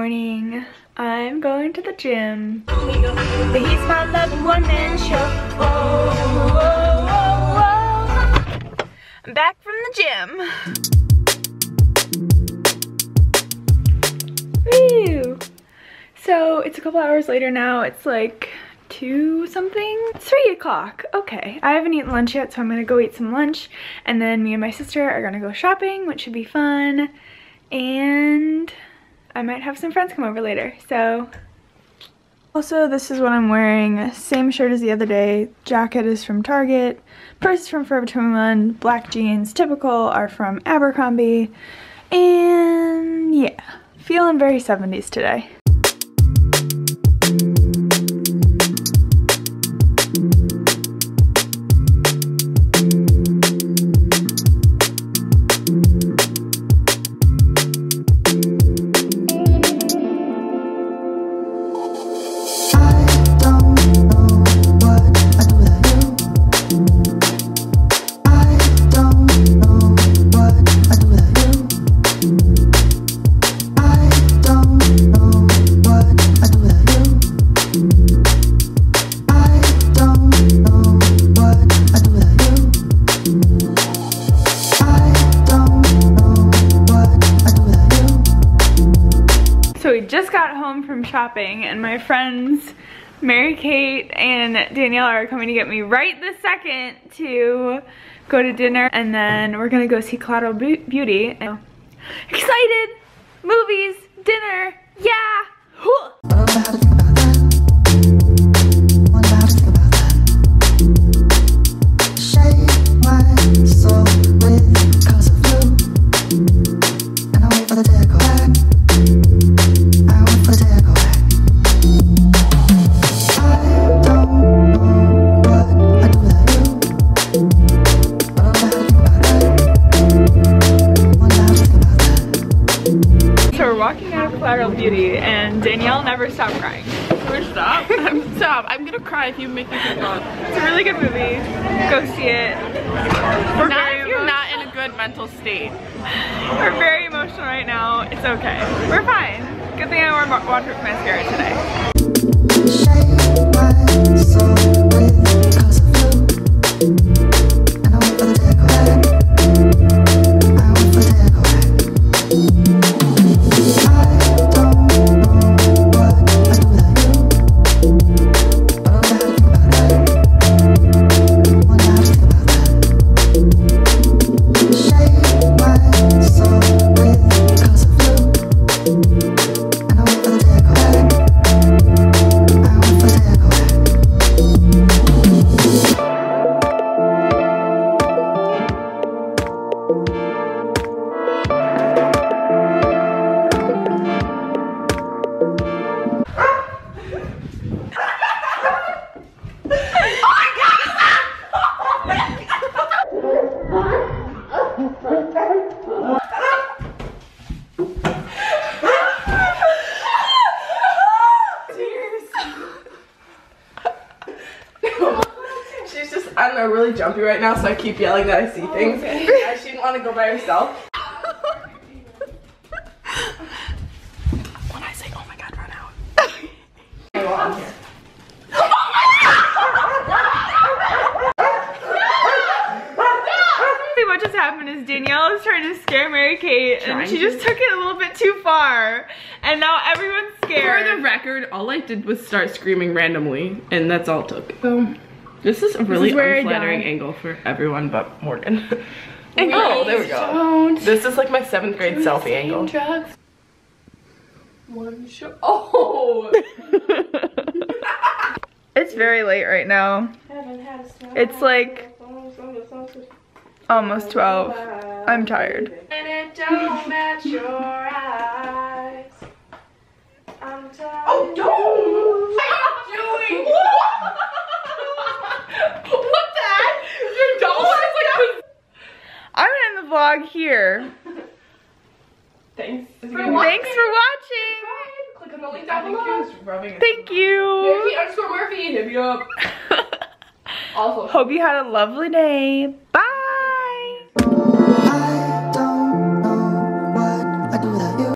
morning. I'm going to the gym. He's my love one-man show. Oh, oh, oh, I'm back from the gym. Woo! So it's a couple hours later now. It's like two something? Three o'clock. Okay, I haven't eaten lunch yet, so I'm gonna go eat some lunch. And then me and my sister are gonna go shopping, which should be fun. And I might have some friends come over later, so. Also, this is what I'm wearing. Same shirt as the other day. Jacket is from Target. Purse is from Forever 21. Black jeans, typical, are from Abercrombie. And yeah, feeling very 70s today. Just got home from shopping and my friends Marycait and Danielle are coming to get me right this second to go to dinner and then we're gonna go see Collateral Beauty. Excited! Movies! Dinner! Yeah! Beauty and Danielle never stopped crying. Never stop? I'm stop. I'm gonna cry if you make me cry. It's a really good movie. Go see it. We're not if you're not in a good mental state. We're very emotional right now. It's okay. We're fine. Good thing I wore waterproof mascara today. I don't know, really jumpy right now, so I keep yelling that I see oh, things. Okay. she didn't want to go by herself. when I say, oh my god, run out. what just happened is Danielle was trying to scare Marycait and she just took it a little bit too far and now everyone's scared. For the record, all I did was start screaming randomly and that's all it took. So this is a really is unflattering angle for everyone but Morgan. oh, there we go. This is like my seventh grade selfie angle. Drugs. One shot. Oh! it's very late right now. It's like almost 12. I'm tired. Vlog here. Thanks. For Thanks for watching. Click on the link down below. Thank you. Murphy underscore Murphy. Hit me up. also. Hope you had a lovely day.